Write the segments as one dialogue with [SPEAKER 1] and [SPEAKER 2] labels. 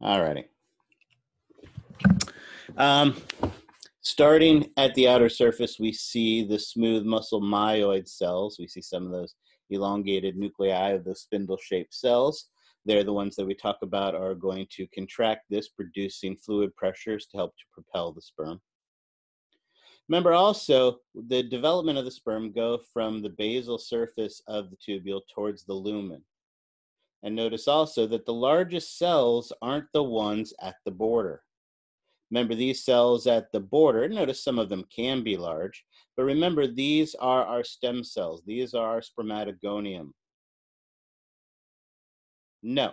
[SPEAKER 1] All righty. Um, starting at the outer surface, we see the smooth muscle myoid cells. We see some of those elongated nuclei of the spindle-shaped cells. They're the ones that we talk about are going to contract this, producing fluid pressures to help to propel the sperm. Remember also, the development of the sperm go from the basal surface of the tubule towards the lumen. And notice also that the largest cells aren't the ones at the border. Remember these cells at the border, notice some of them can be large, but remember these are our stem cells. These are our spermatogonium. No,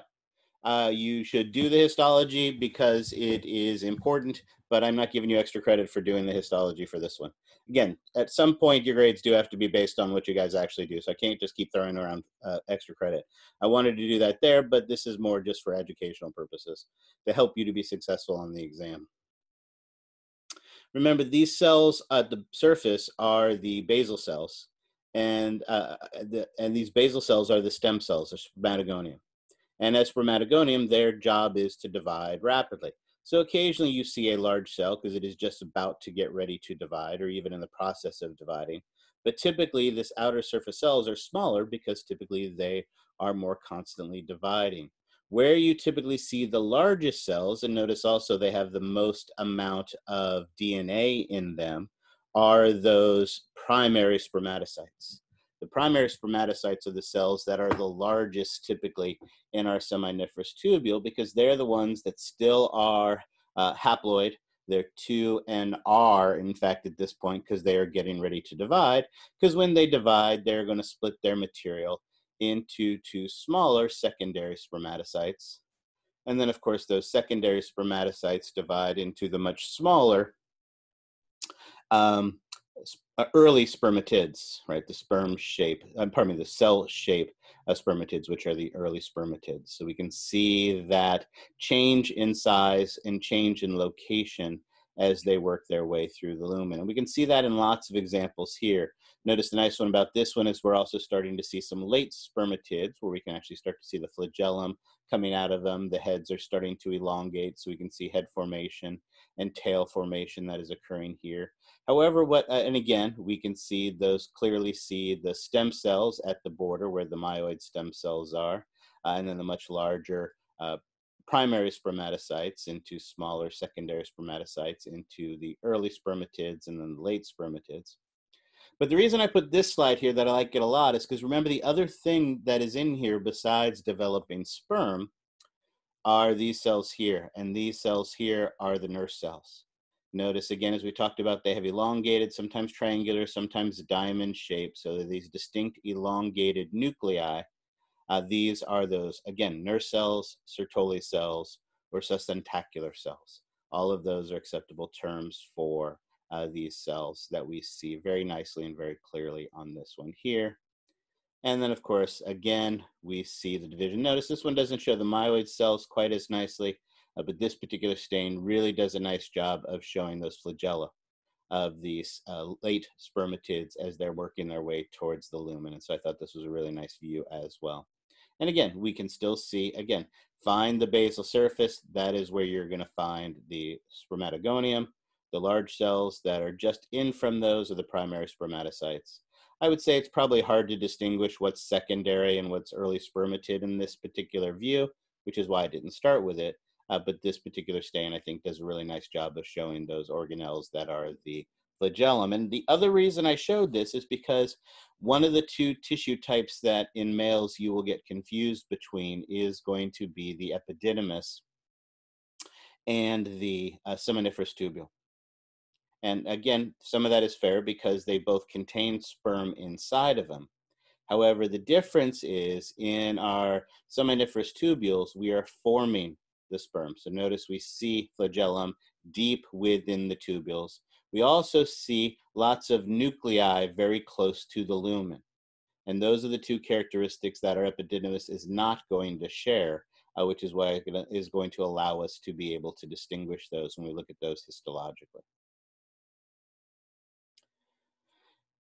[SPEAKER 1] uh, you should do the histology because it is important, but I'm not giving you extra credit for doing the histology for this one. Again, at some point, your grades do have to be based on what you guys actually do, so I can't just keep throwing around uh, extra credit. I wanted to do that there, but this is more just for educational purposes to help you to be successful on the exam. Remember, these cells at the surface are the basal cells, and uh, the, and these basal cells are the stem cells, the spermatogonium. And as spermatogonium, their job is to divide rapidly. So occasionally you see a large cell because it is just about to get ready to divide or even in the process of dividing. But typically, this outer surface cells are smaller because typically they are more constantly dividing. Where you typically see the largest cells, and notice also they have the most amount of DNA in them, are those primary spermatocytes. The primary spermatocytes are the cells that are the largest typically in our seminiferous tubule because they're the ones that still are uh, haploid. They're 2 and R, in fact, at this point, because they are getting ready to divide. Because when they divide, they're going to split their material into two smaller secondary spermatocytes. And then, of course, those secondary spermatocytes divide into the much smaller um, early spermatids, right? The sperm shape, uh, pardon me, the cell shape of spermatids, which are the early spermatids. So we can see that change in size and change in location as they work their way through the lumen. And we can see that in lots of examples here. Notice the nice one about this one is we're also starting to see some late spermatids where we can actually start to see the flagellum coming out of them. The heads are starting to elongate so we can see head formation and tail formation that is occurring here. However, what, uh, and again, we can see those clearly see the stem cells at the border where the myoid stem cells are, uh, and then the much larger uh, primary spermatocytes into smaller secondary spermatocytes into the early spermatids and then the late spermatids. But the reason I put this slide here that I like it a lot is because remember the other thing that is in here besides developing sperm are these cells here. And these cells here are the nurse cells. Notice again, as we talked about, they have elongated, sometimes triangular, sometimes diamond shape. So these distinct elongated nuclei. Uh, these are those, again, nurse cells, Sertoli cells, or sustentacular cells. All of those are acceptable terms for uh, these cells that we see very nicely and very clearly on this one here. And then, of course, again, we see the division. Notice this one doesn't show the myoid cells quite as nicely, uh, but this particular stain really does a nice job of showing those flagella of these uh, late spermatids as they're working their way towards the lumen. And so I thought this was a really nice view as well. And again, we can still see, again, find the basal surface. That is where you're going to find the spermatogonium. The large cells that are just in from those are the primary spermatocytes. I would say it's probably hard to distinguish what's secondary and what's early spermatid in this particular view, which is why I didn't start with it. Uh, but this particular stain, I think, does a really nice job of showing those organelles that are the flagellum. And the other reason I showed this is because one of the two tissue types that in males you will get confused between is going to be the epididymis and the uh, seminiferous tubule. And again, some of that is fair because they both contain sperm inside of them. However, the difference is in our seminiferous tubules, we are forming the sperm. So notice we see flagellum deep within the tubules. We also see lots of nuclei very close to the lumen. And those are the two characteristics that our epididymis is not going to share, uh, which is why it is going to allow us to be able to distinguish those when we look at those histologically.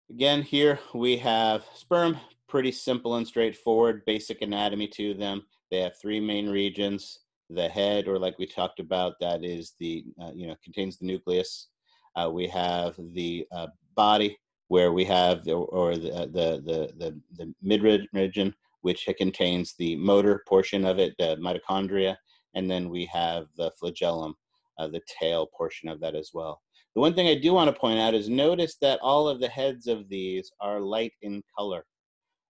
[SPEAKER 1] Again, here we have sperm, pretty simple and straightforward, basic anatomy to them. They have three main regions. the head, or like we talked about, that is the, uh, you know, contains the nucleus. Uh, we have the uh, body, where we have, the, or the, the, the, the, the mid region, which contains the motor portion of it, the mitochondria, and then we have the flagellum, uh, the tail portion of that as well. The one thing I do want to point out is notice that all of the heads of these are light in color.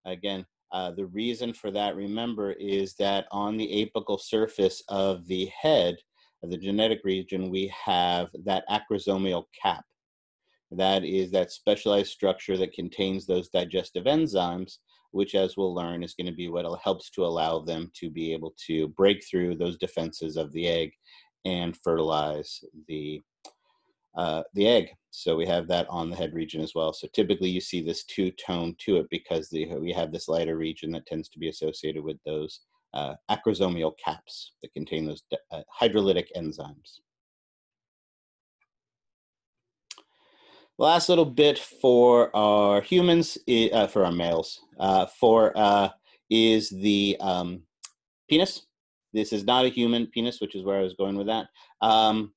[SPEAKER 1] Again, uh, the reason for that, remember, is that on the apical surface of the head, of the genetic region, we have that acrosomial cap. That is that specialized structure that contains those digestive enzymes, which, as we'll learn, is going to be what helps to allow them to be able to break through those defenses of the egg and fertilize the uh, the egg. So we have that on the head region as well. So typically you see this two tone to it because the, we have this lighter region that tends to be associated with those uh, acrosomial caps that contain those uh, hydrolytic enzymes. Last little bit for our humans, uh, for our males, uh, for uh, is the um, penis. This is not a human penis, which is where I was going with that. Um,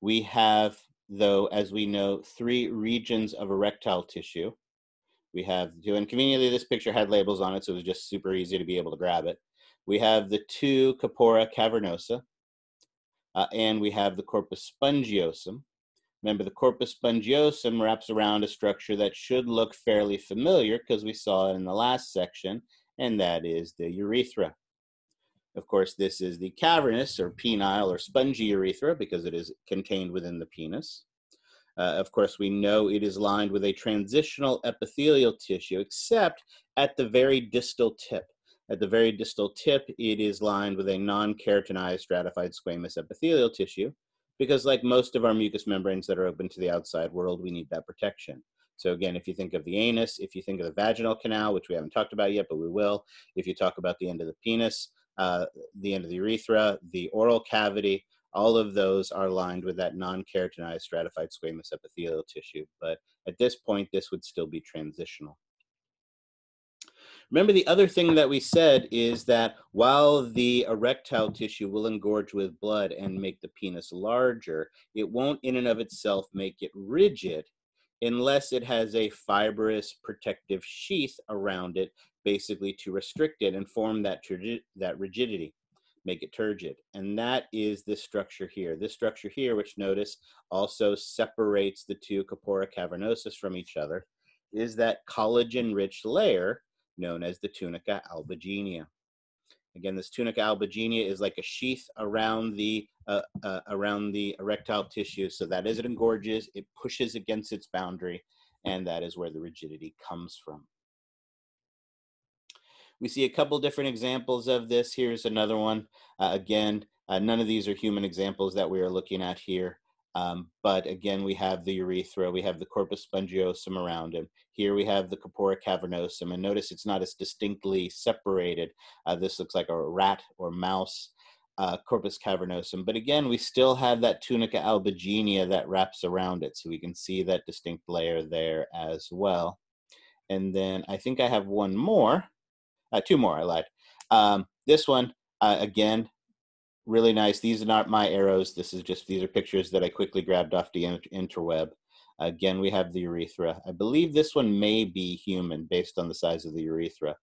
[SPEAKER 1] we have though, as we know, three regions of erectile tissue. We have, two, and conveniently this picture had labels on it, so it was just super easy to be able to grab it. We have the two corpora cavernosa, uh, and we have the corpus spongiosum. Remember, the corpus spongiosum wraps around a structure that should look fairly familiar because we saw it in the last section, and that is the urethra. Of course, this is the cavernous or penile or spongy urethra because it is contained within the penis. Uh, of course, we know it is lined with a transitional epithelial tissue, except at the very distal tip. At the very distal tip, it is lined with a non-keratinized stratified squamous epithelial tissue, because like most of our mucous membranes that are open to the outside world, we need that protection. So again, if you think of the anus, if you think of the vaginal canal, which we haven't talked about yet, but we will, if you talk about the end of the penis, uh, the end of the urethra, the oral cavity, all of those are lined with that non-keratinized stratified squamous epithelial tissue. But at this point, this would still be transitional. Remember, the other thing that we said is that while the erectile tissue will engorge with blood and make the penis larger, it won't in and of itself make it rigid unless it has a fibrous protective sheath around it basically to restrict it and form that, that rigidity, make it turgid. And that is this structure here. This structure here, which notice also separates the two corpora cavernosus from each other, is that collagen-rich layer known as the tunica albuginea. Again, this tunica albuginea is like a sheath around the uh, uh, around the erectile tissue, so that as it engorges, it pushes against its boundary, and that is where the rigidity comes from. We see a couple different examples of this. Here's another one. Uh, again, uh, none of these are human examples that we are looking at here. Um, but again, we have the urethra, we have the corpus spongiosum around him. Here we have the corpora cavernosum, and notice it's not as distinctly separated. Uh, this looks like a rat or mouse uh, corpus cavernosum. But again, we still have that tunica albuginea that wraps around it, so we can see that distinct layer there as well. And then I think I have one more uh, two more, I lied. Um, this one, uh, again, really nice. These are not my arrows. This is just, these are pictures that I quickly grabbed off the interweb. Again, we have the urethra. I believe this one may be human based on the size of the urethra.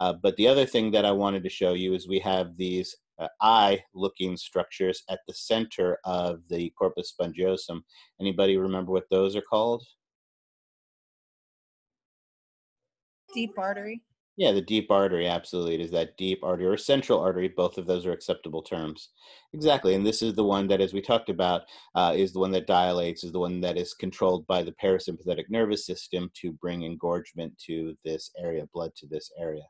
[SPEAKER 1] Uh, but the other thing that I wanted to show you is we have these uh, eye-looking structures at the center of the corpus spongiosum. Anybody remember what those are called?
[SPEAKER 2] Deep artery.
[SPEAKER 1] Yeah, the deep artery, absolutely. It is that deep artery or central artery. Both of those are acceptable terms. Exactly. And this is the one that, as we talked about, uh, is the one that dilates, is the one that is controlled by the parasympathetic nervous system to bring engorgement to this area, blood to this area.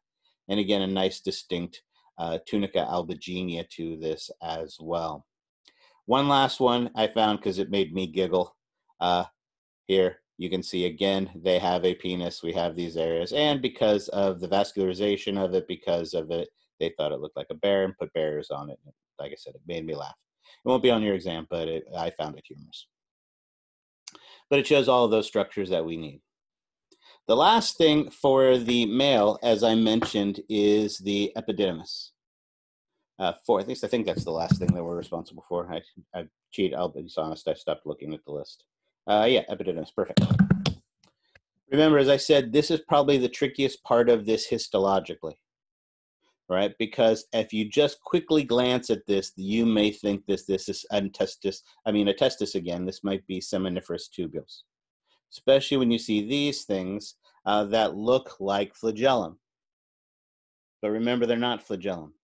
[SPEAKER 1] And again, a nice distinct uh, tunica albuginea to this as well. One last one I found because it made me giggle. Uh, here, you can see again, they have a penis. We have these areas. And because of the vascularization of it, because of it, they thought it looked like a bear and put barriers on it. Like I said, it made me laugh. It won't be on your exam, but it, I found it humorous. But it shows all of those structures that we need. The last thing for the male, as I mentioned, is the epididymis. uh, four. At least I think that's the last thing that we're responsible for. I, I cheat. I'll be honest. I stopped looking at the list. Uh, yeah, epididymis. Perfect. Remember, as I said, this is probably the trickiest part of this histologically, right? Because if you just quickly glance at this, you may think this this is a testis. I mean, a testis again. This might be seminiferous tubules, especially when you see these things uh, that look like flagellum. But remember, they're not flagellum.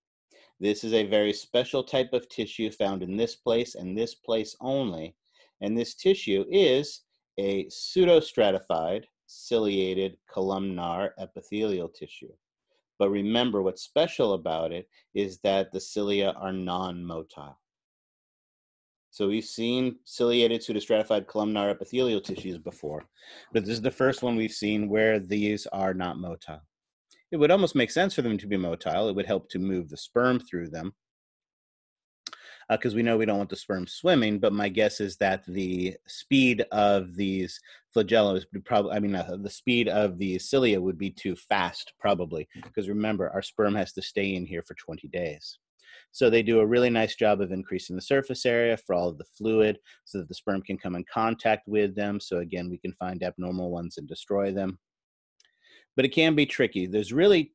[SPEAKER 1] This is a very special type of tissue found in this place and this place only. And this tissue is a pseudostratified ciliated columnar epithelial tissue. But remember, what's special about it is that the cilia are non motile. So we've seen ciliated pseudostratified columnar epithelial tissues before, but this is the first one we've seen where these are not motile. It would almost make sense for them to be motile. It would help to move the sperm through them because uh, we know we don't want the sperm swimming. But my guess is that the speed of these flagella would probably, I mean, uh, the speed of the cilia would be too fast, probably, because remember, our sperm has to stay in here for 20 days. So they do a really nice job of increasing the surface area for all of the fluid so that the sperm can come in contact with them. So again, we can find abnormal ones and destroy them. But it can be tricky. There's really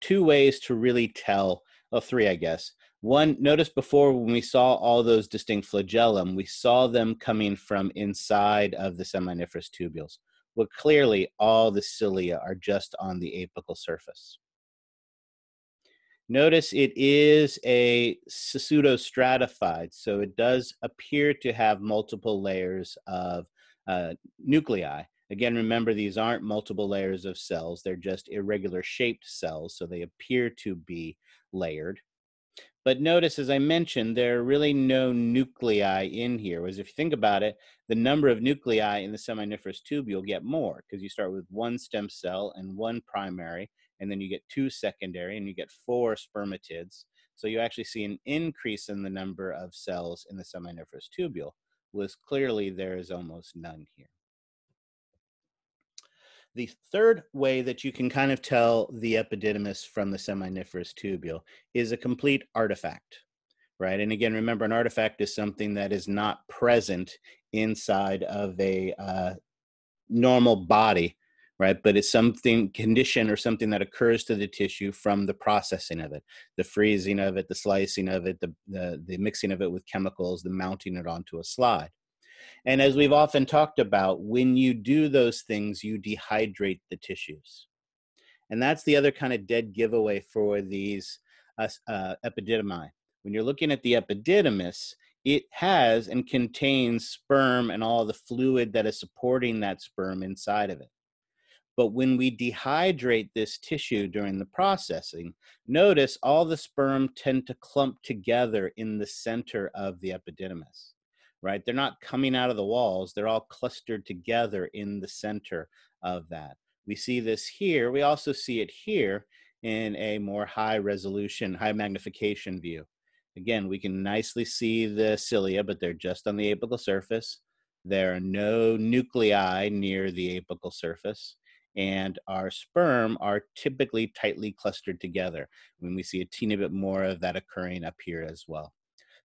[SPEAKER 1] two ways to really tell, well, three, I guess, one, notice before when we saw all those distinct flagellum, we saw them coming from inside of the seminiferous tubules. Well, clearly all the cilia are just on the apical surface. Notice it is a pseudostratified, so it does appear to have multiple layers of uh, nuclei. Again, remember these aren't multiple layers of cells, they're just irregular shaped cells, so they appear to be layered. But notice, as I mentioned, there are really no nuclei in here. Whereas if you think about it, the number of nuclei in the seminiferous tubule get more because you start with one stem cell and one primary, and then you get two secondary, and you get four spermatids. So you actually see an increase in the number of cells in the seminiferous tubule, whereas clearly there is almost none here. The third way that you can kind of tell the epididymis from the seminiferous tubule is a complete artifact, right? And again, remember, an artifact is something that is not present inside of a uh, normal body, right? But it's something condition or something that occurs to the tissue from the processing of it, the freezing of it, the slicing of it, the, the, the mixing of it with chemicals, the mounting it onto a slide. And as we've often talked about, when you do those things, you dehydrate the tissues. And that's the other kind of dead giveaway for these uh, uh, epididymi. When you're looking at the epididymis, it has and contains sperm and all the fluid that is supporting that sperm inside of it. But when we dehydrate this tissue during the processing, notice all the sperm tend to clump together in the center of the epididymis right? They're not coming out of the walls, they're all clustered together in the center of that. We see this here. We also see it here in a more high resolution, high magnification view. Again, we can nicely see the cilia, but they're just on the apical surface. There are no nuclei near the apical surface. And our sperm are typically tightly clustered together. When we see a teeny bit more of that occurring up here as well.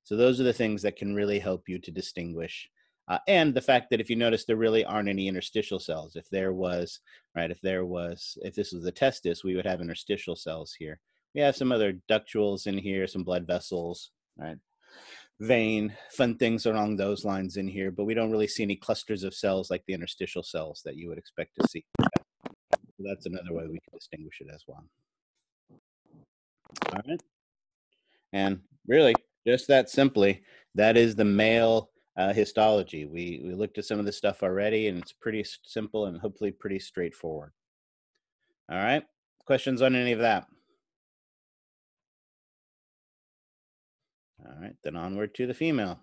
[SPEAKER 1] So those are the things that can really help you to distinguish. Uh, and the fact that if you notice, there really aren't any interstitial cells. If there was, right, if there was, if this was the testis, we would have interstitial cells here. We have some other ductules in here, some blood vessels, right? vein, fun things along those lines in here, but we don't really see any clusters of cells like the interstitial cells that you would expect to see. So that's another way we can distinguish it as well. All right. And really, just that simply, that is the male uh, histology. We, we looked at some of this stuff already, and it's pretty simple and hopefully pretty straightforward. All right, questions on any of that? All right, then onward to the female.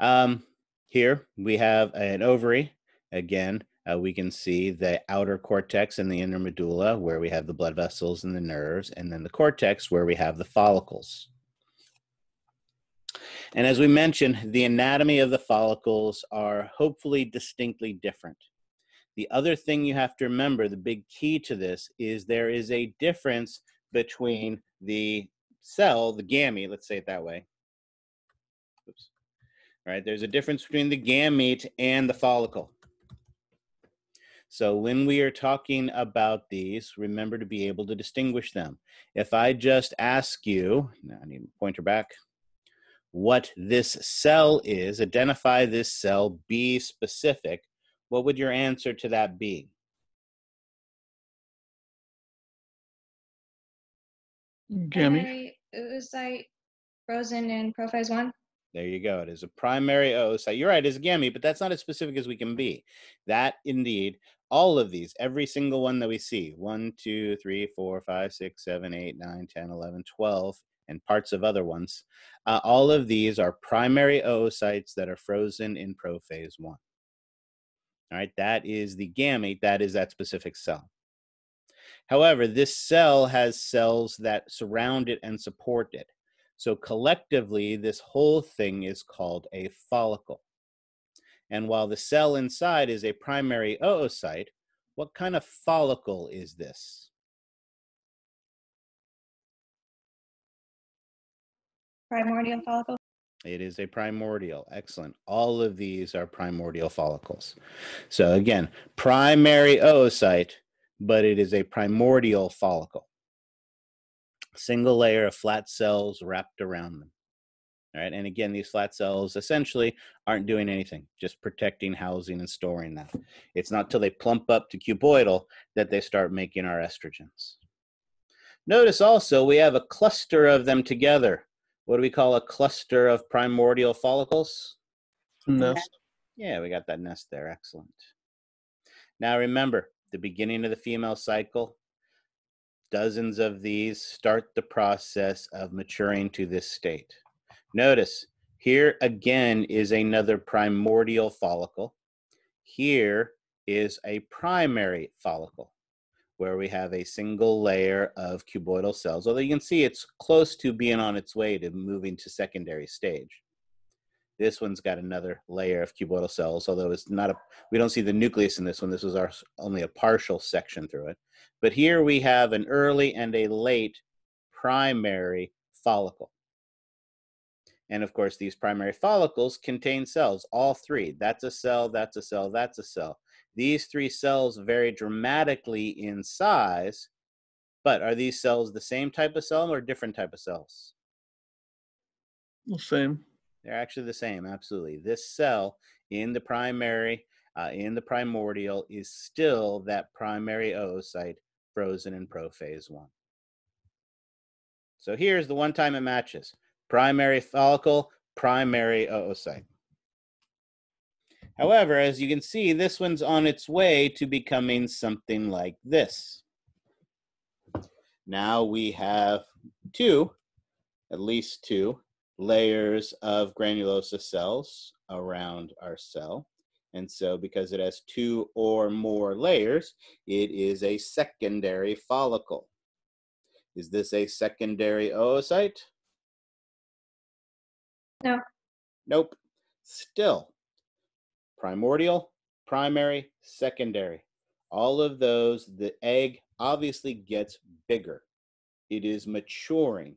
[SPEAKER 1] Um, here we have an ovary. Again, uh, we can see the outer cortex and the inner medulla, where we have the blood vessels and the nerves, and then the cortex, where we have the follicles. And as we mentioned, the anatomy of the follicles are hopefully distinctly different. The other thing you have to remember, the big key to this, is there is a difference between the cell, the gamete, let's say it that way. Oops. Right, there's a difference between the gamete and the follicle. So when we are talking about these, remember to be able to distinguish them. If I just ask you, now I need a pointer back, what this cell is, identify this cell, be specific, what would your answer to that be?
[SPEAKER 3] Primary oocyte frozen in prophase one.
[SPEAKER 1] There you go. It is a primary oocyte. You're right, it's a gamete, but that's not as specific as we can be. That indeed, all of these, every single one that we see, one, two, three, four, five, six, seven, eight, nine, 10, 11, 12, and parts of other ones, uh, all of these are primary oocytes that are frozen in prophase one. All right, that is the gamete, that is that specific cell. However, this cell has cells that surround it and support it. So collectively, this whole thing is called a follicle. And while the cell inside is a primary oocyte, what kind of follicle is this?
[SPEAKER 3] Primordial follicle.
[SPEAKER 1] It is a primordial. Excellent. All of these are primordial follicles. So again, primary oocyte, but it is a primordial follicle. Single layer of flat cells wrapped around them. All right. And again, these flat cells essentially aren't doing anything, just protecting, housing, and storing that. It's not till they plump up to cuboidal that they start making our estrogens. Notice also we have a cluster of them together. What do we call a cluster of primordial follicles?
[SPEAKER 4] Nest.
[SPEAKER 1] Yeah, we got that nest there. Excellent. Now remember, the beginning of the female cycle, dozens of these start the process of maturing to this state. Notice here again is another primordial follicle. Here is a primary follicle where we have a single layer of cuboidal cells, although you can see it's close to being on its way to moving to secondary stage. This one's got another layer of cuboidal cells, although it's not a, we don't see the nucleus in this one. This was our, only a partial section through it. But here we have an early and a late primary follicle. And of course, these primary follicles contain cells, all three. That's a cell, that's a cell, that's a cell. These three cells vary dramatically in size, but are these cells the same type of cell or different type of cells?
[SPEAKER 4] The same.
[SPEAKER 1] They're actually the same, absolutely. This cell in the primary, uh, in the primordial, is still that primary oocyte frozen in prophase one. So here's the one time it matches primary follicle, primary oocyte. However, as you can see, this one's on its way to becoming something like this. Now we have two, at least two, layers of granulosa cells around our cell. And so because it has two or more layers, it is a secondary follicle. Is this a secondary oocyte?
[SPEAKER 3] No.
[SPEAKER 1] Nope. Still, primordial, primary, secondary. All of those, the egg obviously gets bigger. It is maturing,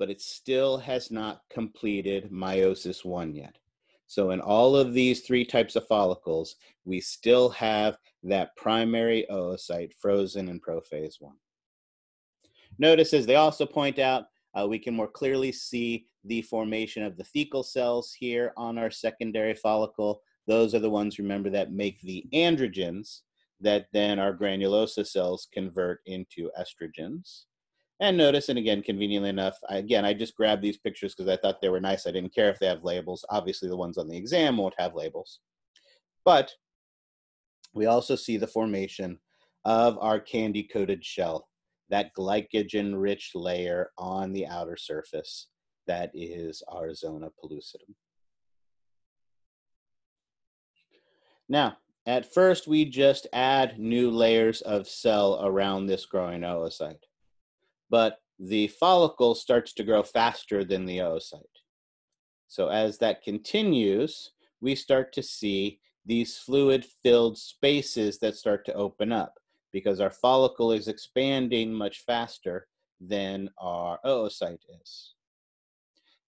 [SPEAKER 1] but it still has not completed meiosis one yet. So in all of these three types of follicles, we still have that primary oocyte frozen in prophase one. Notice as they also point out, uh, we can more clearly see the formation of the thecal cells here on our secondary follicle. Those are the ones, remember, that make the androgens that then our granulosa cells convert into estrogens. And notice, and again, conveniently enough, I, again, I just grabbed these pictures because I thought they were nice. I didn't care if they have labels. Obviously, the ones on the exam won't have labels. But we also see the formation of our candy-coated shell, that glycogen-rich layer on the outer surface that is our zona pellucidum. Now, at first, we just add new layers of cell around this growing oocyte but the follicle starts to grow faster than the oocyte. So as that continues, we start to see these fluid filled spaces that start to open up because our follicle is expanding much faster than our oocyte is.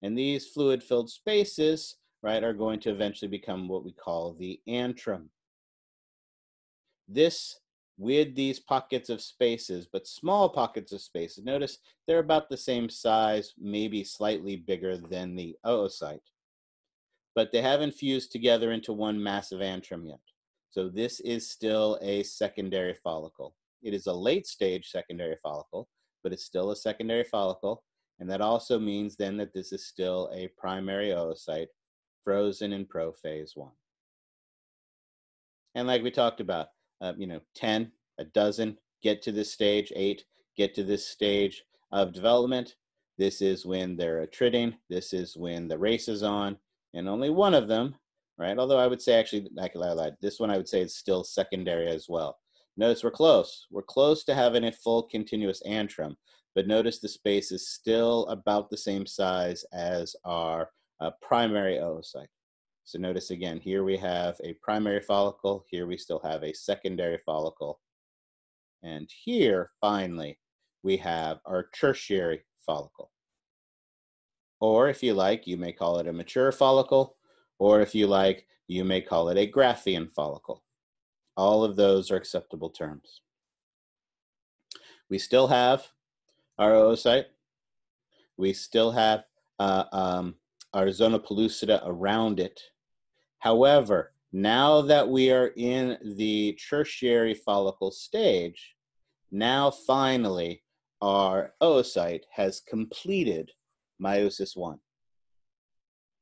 [SPEAKER 1] And these fluid-filled spaces, right, are going to eventually become what we call the antrum. This with these pockets of spaces, but small pockets of spaces. Notice they're about the same size, maybe slightly bigger than the oocyte, but they haven't fused together into one massive antrum yet. So this is still a secondary follicle. It is a late stage secondary follicle, but it's still a secondary follicle. And that also means then that this is still a primary oocyte frozen in prophase one. And like we talked about, uh, you know, 10, a dozen get to this stage, eight get to this stage of development. This is when they're attriting. This is when the race is on. And only one of them, right? Although I would say actually, I lied. This one I would say is still secondary as well. Notice we're close. We're close to having a full continuous antrum, but notice the space is still about the same size as our uh, primary oocyte. So notice again, here we have a primary follicle, here we still have a secondary follicle. And here, finally, we have our tertiary follicle. Or if you like, you may call it a mature follicle, or if you like, you may call it a Graafian follicle. All of those are acceptable terms. We still have our oocyte. We still have uh, um, our zona pellucida around it. However, now that we are in the tertiary follicle stage, now finally our oocyte has completed meiosis one.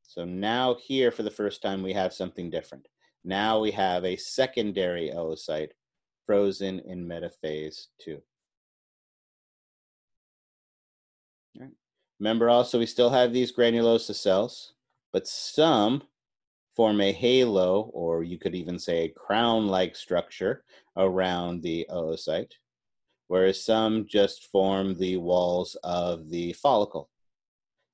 [SPEAKER 1] So now here for the first time we have something different. Now we have a secondary oocyte frozen in metaphase two. Right. Remember also we still have these granulosa cells, but some form a halo, or you could even say a crown-like structure around the oocyte, whereas some just form the walls of the follicle.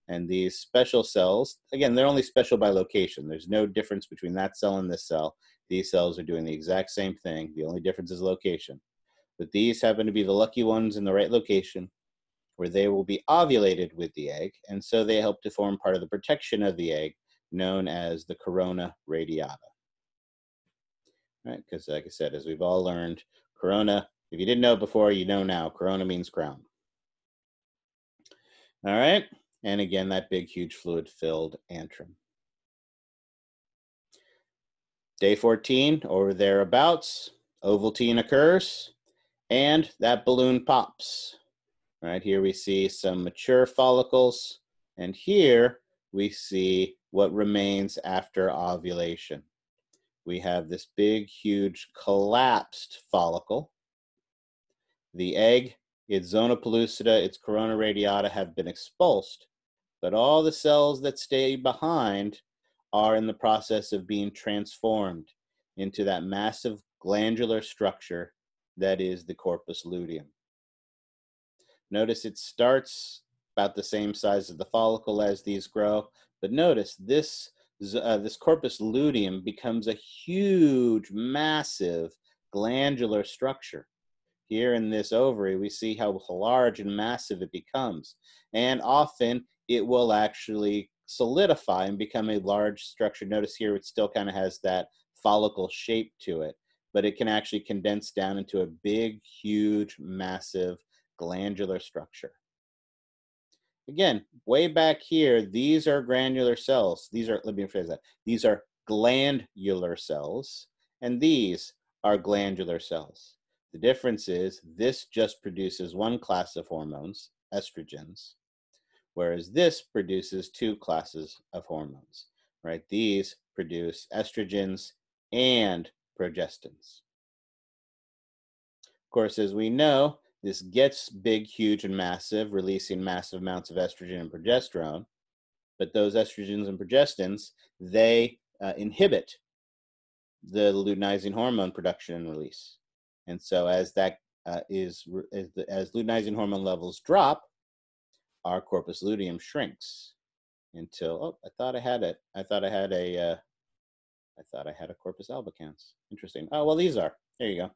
[SPEAKER 1] And these special cells, again, they're only special by location. There's no difference between that cell and this cell. These cells are doing the exact same thing. The only difference is location. But these happen to be the lucky ones in the right location where they will be ovulated with the egg. And so they help to form part of the protection of the egg known as the corona radiata. Right, because like I said, as we've all learned, corona, if you didn't know before, you know now, corona means crown. All right, and again, that big, huge fluid-filled antrum. Day 14 or thereabouts, ovulation occurs, and that balloon pops. Right here we see some mature follicles, and here we see what remains after ovulation. We have this big, huge collapsed follicle. The egg, its zona pellucida, its corona radiata have been expulsed, but all the cells that stay behind are in the process of being transformed into that massive glandular structure that is the corpus luteum. Notice it starts about the same size of the follicle as these grow, but notice this, uh, this corpus luteum becomes a huge, massive glandular structure. Here in this ovary, we see how large and massive it becomes. And often it will actually solidify and become a large structure. Notice here it still kind of has that follicle shape to it, but it can actually condense down into a big, huge, massive glandular structure. Again, way back here, these are granular cells. These are, let me rephrase that. These are glandular cells, and these are glandular cells. The difference is this just produces one class of hormones, estrogens, whereas this produces two classes of hormones, right? These produce estrogens and progestins. Of course, as we know, this gets big, huge, and massive, releasing massive amounts of estrogen and progesterone. But those estrogens and progestins, they uh, inhibit the luteinizing hormone production and release. And so as that uh, is as, the, as luteinizing hormone levels drop, our corpus luteum shrinks until oh, I thought I had it. I thought I had a uh, I thought I had a corpus albicans. Interesting. Oh well, these are. There you go.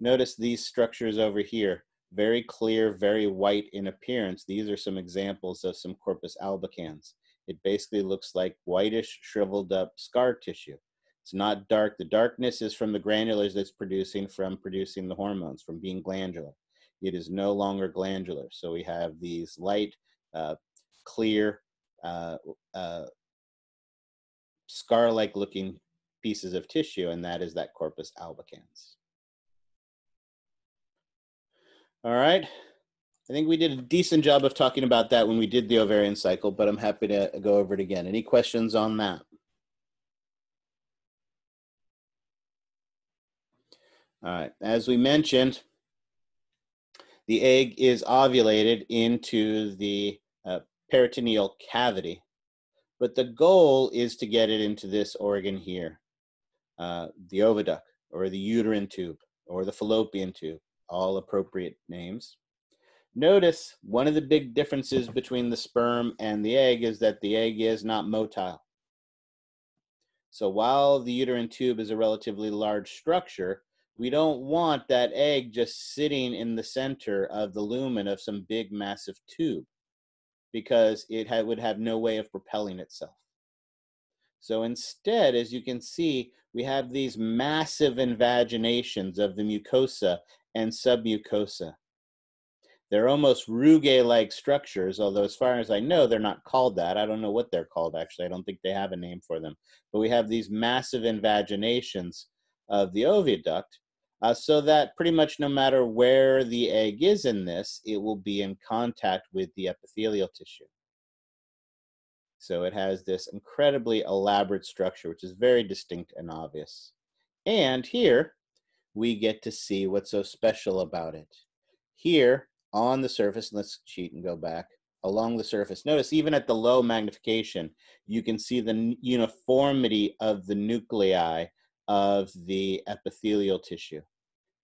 [SPEAKER 1] Notice these structures over here very clear, very white in appearance. These are some examples of some corpus albicans. It basically looks like whitish, shriveled up scar tissue. It's not dark. The darkness is from the granulars that's producing from producing the hormones, from being glandular. It is no longer glandular. So we have these light, uh, clear, uh, uh, scar-like looking pieces of tissue, and that is that corpus albicans. All right. I think we did a decent job of talking about that when we did the ovarian cycle, but I'm happy to go over it again. Any questions on that? All right. As we mentioned, the egg is ovulated into the uh, peritoneal cavity, but the goal is to get it into this organ here, uh, the oviduct or the uterine tube or the fallopian tube all appropriate names. Notice one of the big differences between the sperm and the egg is that the egg is not motile. So while the uterine tube is a relatively large structure, we don't want that egg just sitting in the center of the lumen of some big massive tube because it ha would have no way of propelling itself. So instead, as you can see, we have these massive invaginations of the mucosa and submucosa. They're almost rugae-like structures, although as far as I know, they're not called that. I don't know what they're called, actually. I don't think they have a name for them. But we have these massive invaginations of the oviduct, uh, so that pretty much no matter where the egg is in this, it will be in contact with the epithelial tissue. So it has this incredibly elaborate structure, which is very distinct and obvious. And here, we get to see what's so special about it. Here on the surface, let's cheat and go back along the surface. Notice even at the low magnification, you can see the uniformity of the nuclei of the epithelial tissue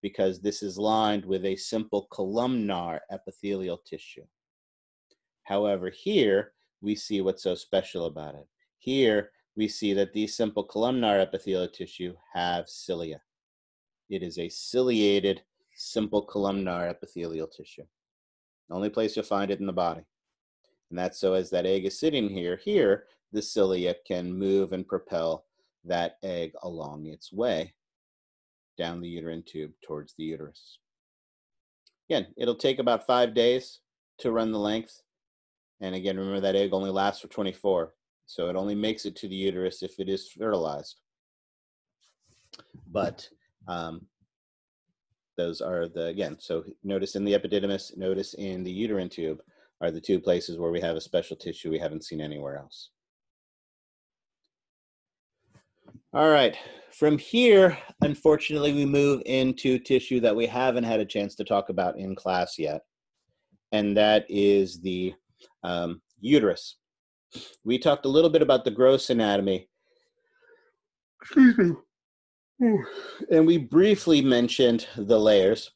[SPEAKER 1] because this is lined with a simple columnar epithelial tissue. However, here we see what's so special about it. Here we see that these simple columnar epithelial tissue have cilia. It is a ciliated, simple columnar epithelial tissue. The only place you'll find it in the body. And that's so as that egg is sitting here, here, the cilia can move and propel that egg along its way down the uterine tube towards the uterus. Again, it'll take about five days to run the length. And again, remember that egg only lasts for 24. So it only makes it to the uterus if it is fertilized. But um, those are the, again, so notice in the epididymis, notice in the uterine tube are the two places where we have a special tissue we haven't seen anywhere else. All right, from here, unfortunately, we move into tissue that we haven't had a chance to talk about in class yet, and that is the um, uterus. We talked a little bit about the gross anatomy. Excuse me. And we briefly mentioned the layers.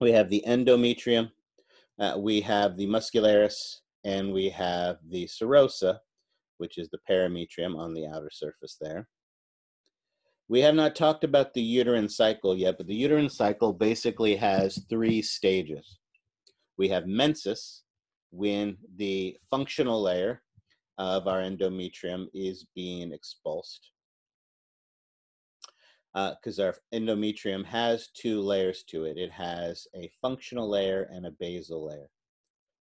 [SPEAKER 1] We have the endometrium, uh, we have the muscularis, and we have the serosa, which is the perimetrium on the outer surface there. We have not talked about the uterine cycle yet, but the uterine cycle basically has three stages. We have menses, when the functional layer of our endometrium is being expulsed because uh, our endometrium has two layers to it. It has a functional layer and a basal layer,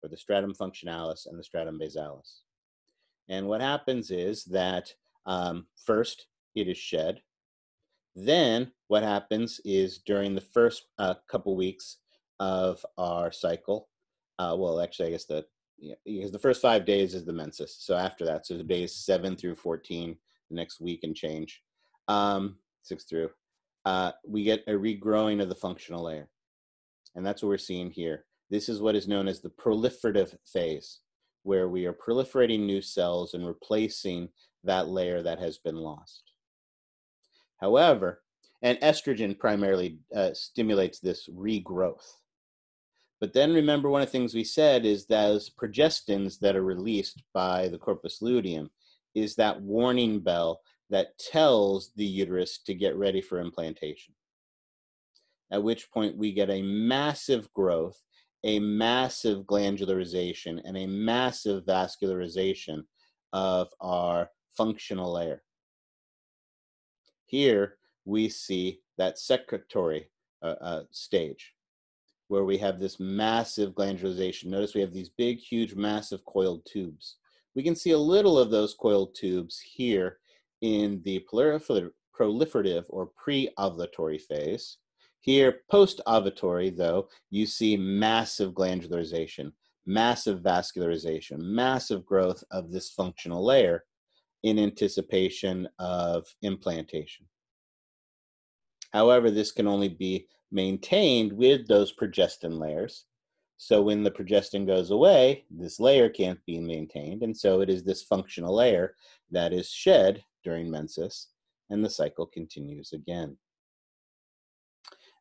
[SPEAKER 1] or the stratum functionalis and the stratum basalis. And what happens is that um, first it is shed. Then what happens is during the first uh, couple weeks of our cycle, uh, well, actually, I guess the because the first five days is the menses. So after that, so the days seven through fourteen, the next week and change. Um, six through, uh, we get a regrowing of the functional layer. And that's what we're seeing here. This is what is known as the proliferative phase, where we are proliferating new cells and replacing that layer that has been lost. However, and estrogen primarily uh, stimulates this regrowth. But then remember one of the things we said is those progestins that are released by the corpus luteum is that warning bell that tells the uterus to get ready for implantation. at which point we get a massive growth, a massive glandularization, and a massive vascularization of our functional layer. Here we see that secretory uh, uh, stage where we have this massive glandularization. Notice we have these big, huge, massive coiled tubes. We can see a little of those coiled tubes here in the proliferative or pre-ovulatory phase. Here, post-ovulatory, though, you see massive glandularization, massive vascularization, massive growth of this functional layer in anticipation of implantation. However, this can only be maintained with those progestin layers. So when the progestin goes away, this layer can't be maintained. And so it is this functional layer that is shed during menses and the cycle continues again.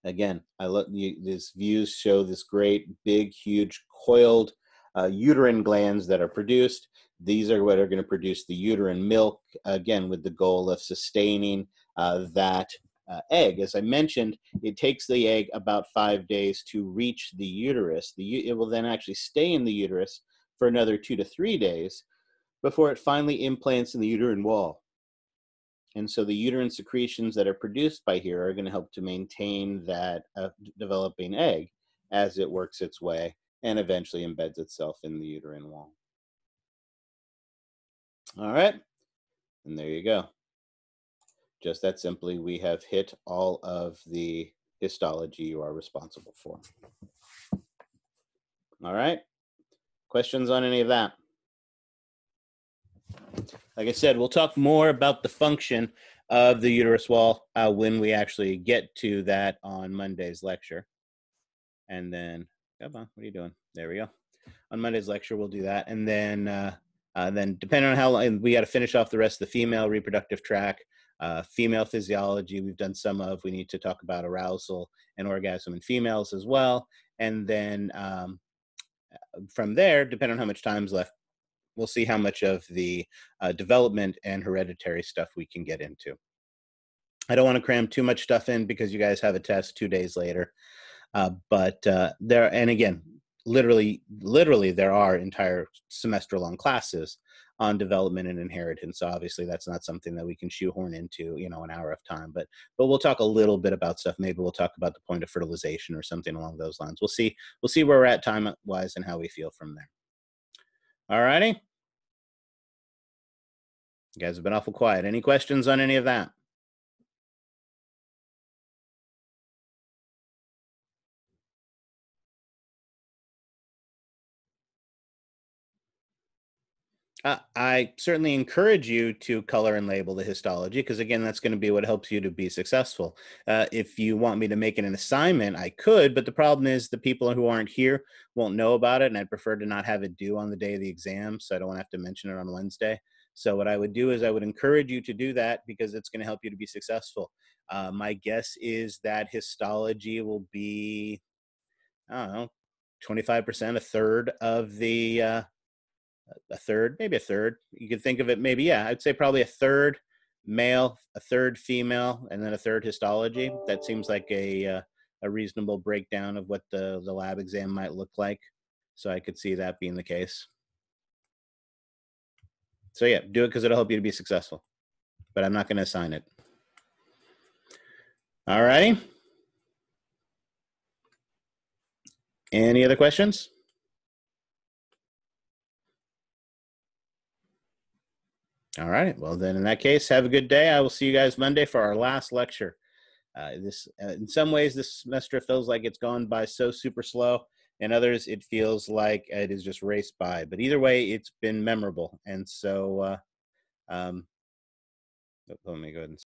[SPEAKER 1] Again, I look, these views show this great, big, huge, coiled uh, uterine glands that are produced. These are what are going to produce the uterine milk, again, with the goal of sustaining uh, that uh, egg. As I mentioned, it takes the egg about five days to reach the uterus. The, it will then actually stay in the uterus for another two to three days before it finally implants in the uterine wall. And so the uterine secretions that are produced by here are going to help to maintain that uh, developing egg as it works its way and eventually embeds itself in the uterine wall. All right, and there you go. Just that simply, we have hit all of the histology you are responsible for. All right, questions on any of that? Like I said, we'll talk more about the function of the uterus wall uh, when we actually get to that on Monday's lecture. And then, come on, what are you doing? There we go. On Monday's lecture, we'll do that. And then, uh, uh, then depending on how long, we got to finish off the rest of the female reproductive track. Uh, female physiology, we've done some of. We need to talk about arousal and orgasm in females as well. And then um, from there, depending on how much time's left, we'll see how much of the uh, development and hereditary stuff we can get into. I don't want to cram too much stuff in because you guys have a test two days later. Uh, but uh, there, and again, literally, literally, there are entire semester long classes on development and inheritance. So obviously, that's not something that we can shoehorn into, you know, an hour of time. But but we'll talk a little bit about stuff. Maybe we'll talk about the point of fertilization or something along those lines. We'll see. We'll see where we're at time wise and how we feel from there. All righty. You guys have been awful quiet. Any questions on any of that? Uh, I certainly encourage you to color and label the histology because, again, that's going to be what helps you to be successful. Uh, if you want me to make it an assignment, I could, but the problem is the people who aren't here won't know about it, and I'd prefer to not have it due on the day of the exam, so I don't want to have to mention it on Wednesday. So, what I would do is I would encourage you to do that because it's going to help you to be successful. Uh, my guess is that histology will be, I don't know, 25%, a third of the uh, a third, maybe a third. You could think of it maybe, yeah, I'd say probably a third male, a third female, and then a third histology. That seems like a uh, a reasonable breakdown of what the the lab exam might look like. So I could see that being the case. So yeah, do it because it'll help you to be successful. But I'm not going to assign it. All righty. Any other questions? All right. Well, then in that case, have a good day. I will see you guys Monday for our last lecture. Uh, this, uh, in some ways, this semester feels like it's gone by so super slow. In others, it feels like it is just raced by. But either way, it's been memorable. And so, uh, um, let me go ahead and